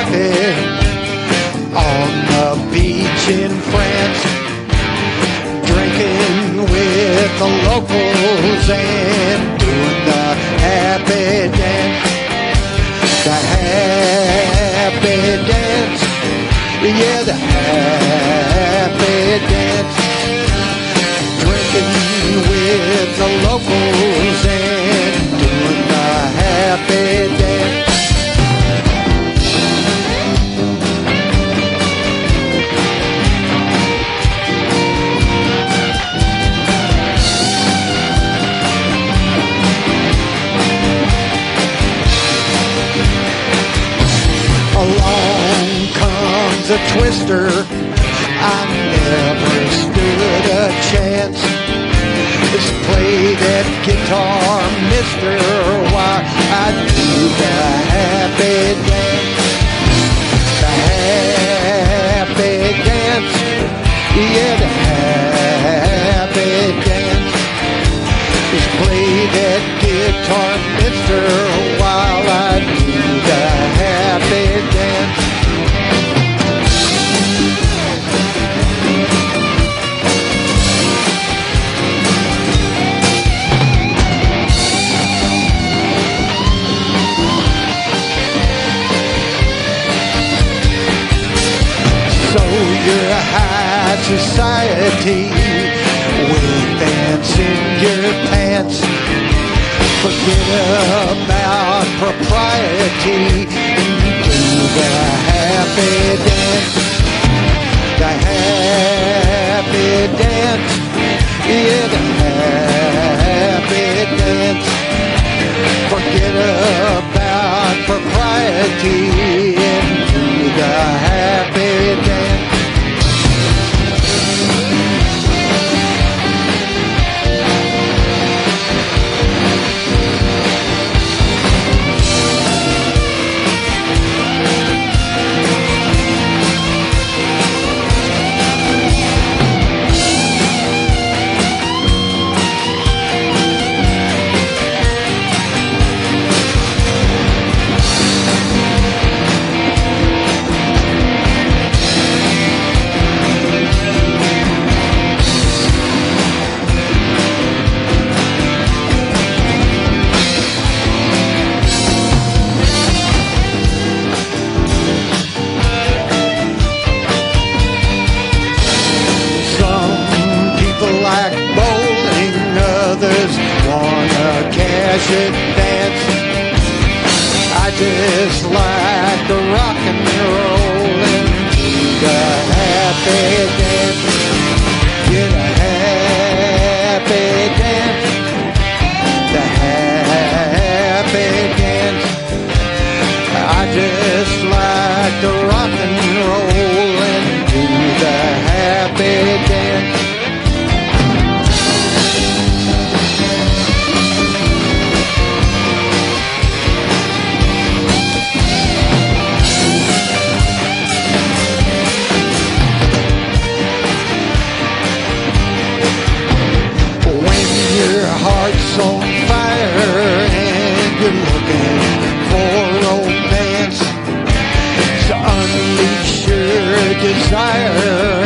taffy on the beach in France, drinking with the locals and doing the happy dance. The happy dance, yeah, the happy dance. Drinking with the locals and doing the happy a twister. I never stood a chance. Just play that guitar, mister, while I do the happy dance. The happy dance. Yeah, the happy dance. Just play that guitar, mister, high society with dance in your pants. Forget about propriety others wanna cash advance. I just like the rock and roll and the happy dance. For romance, so unleash your desire